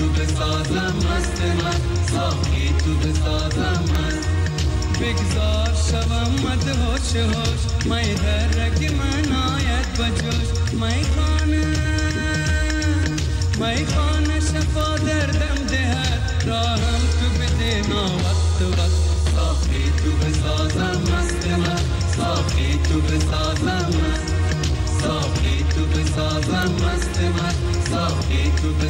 तुझ साजा मस्त मस्त साकी तुझ साजा मस्त। बिगजार शवम मत होश होश, मैं दर्द मनायत बजोश। मैं खान मैं खान शफा दर्दम देहत। राहम तुब देना वक्त वक्त। साकी तुझ साजा मस्त मस्त साकी तुझ साजा मस्त। साकी तुझ साजा मस्त मस्त साकी तुझ